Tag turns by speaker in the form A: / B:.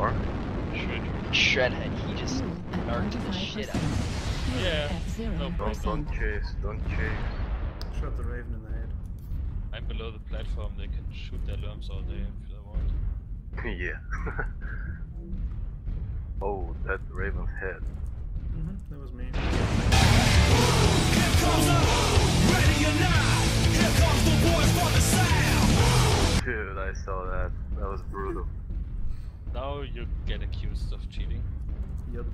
A: Or?
B: Should.
C: Shredhead, he just narked the shit out of me.
B: Yeah, no
A: Don't, don't chase, don't chase.
D: Shot the Raven in the head.
B: I'm below the platform, they can shoot their lumps all day if they want.
A: yeah. oh, that Raven's head.
D: Mm-hmm, that was me.
A: Dude, I saw that. That was brutal.
B: Now you get accused of cheating.
D: Yep.